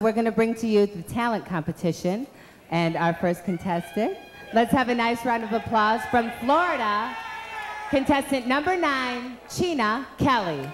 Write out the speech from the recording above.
We're going to bring to you the talent competition and our first contestant. Let's have a nice round of applause from Florida, contestant number nine, Chyna Kelly.